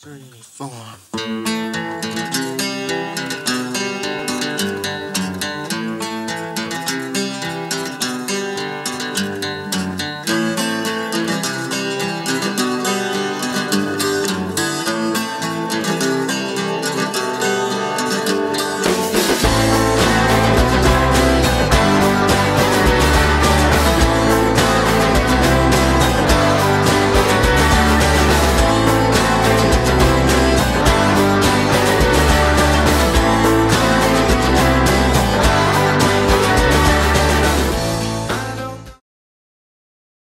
three, four.